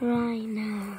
right now.